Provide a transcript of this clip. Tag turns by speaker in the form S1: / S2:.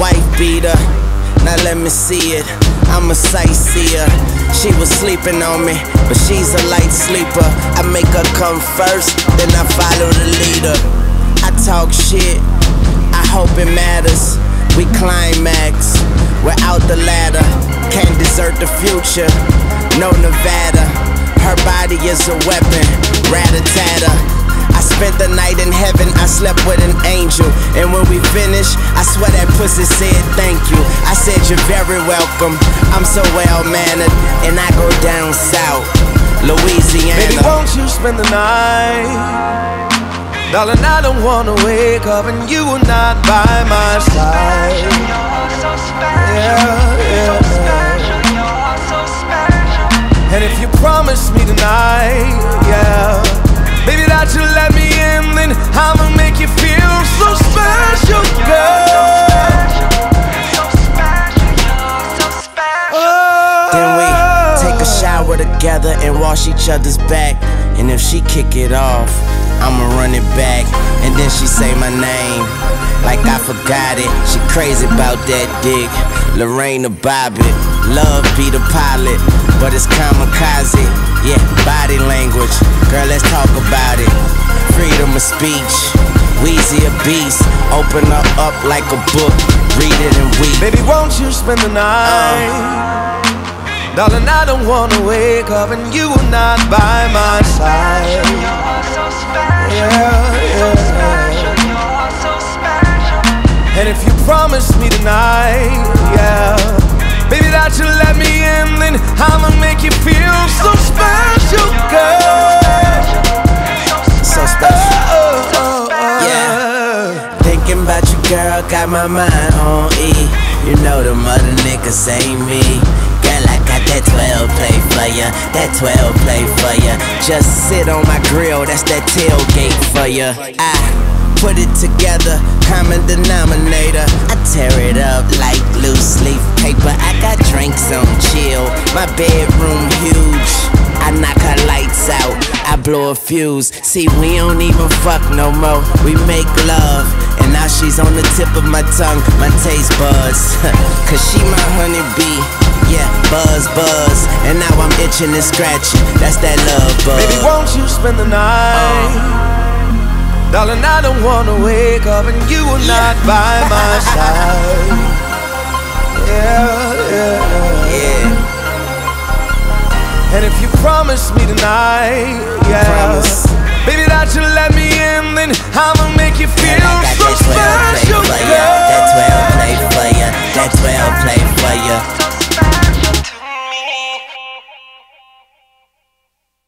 S1: wife beater. Now let me see it. I'm a sightseer. She was sleeping on me, but she's a light sleeper. I make her come first, then I follow the leader. I talk shit, I hope it matters. We climax, we're out the ladder. Can't desert the future, no Nevada. Her body is a weapon, rat a tatter. I spent the night in heaven, I slept with an angel. And when we finished, I swear that pussy said thank you. I said, You're very welcome. I'm so well mannered. And I go down south, Louisiana.
S2: Baby, won't you spend the night? Darling, I don't wanna wake up and you are not by my side. Yeah, yeah. And if you promise me tonight, yeah. Baby, that you Then
S1: we take a shower together and wash each other's back. And if she kick it off, I'ma run it back. And then she say my name, like I forgot it. She crazy about that dick. Lorena Bobbitt, love be the pilot, but it's kamikaze. Yeah, body language. Girl, let's talk about it. Freedom of speech. Weezy a beast. Open her up like a book. Read it and weep.
S2: Baby, won't you spend the night? Uh. Darling, I don't wanna wake up and you are not by my side. Yeah, yeah. And if you promise me tonight, yeah. Baby, that you let me in, then I'ma make you feel so special, girl.
S1: So special.
S2: Oh, oh, oh, oh,
S1: Yeah. Thinking about you, girl, got my mind on E. You know the mother niggas ain't me. Girl, I got that 12 play for ya, that 12 play for ya. Just sit on my grill, that's that tailgate for ya. I put it together, common denominator. I tear it up like loose leaf paper. I got drinks on chill, my bedroom huge. I knock her lights out, I blow a fuse. See, we don't even fuck no more, we make love. And now she's on the tip of my tongue, my taste buds. Cause she my honeybee, yeah, buzz, buzz. And now I'm itching and scratching. That's that love buzz.
S2: Baby, won't you spend the night? Uh. Darling, I don't wanna wake up and you are yeah. not by my side. Yeah, yeah,
S1: yeah.
S2: And if you promise me tonight, yeah.
S1: Promise.
S2: Baby, that you let me in, then I'ma make you feel so special.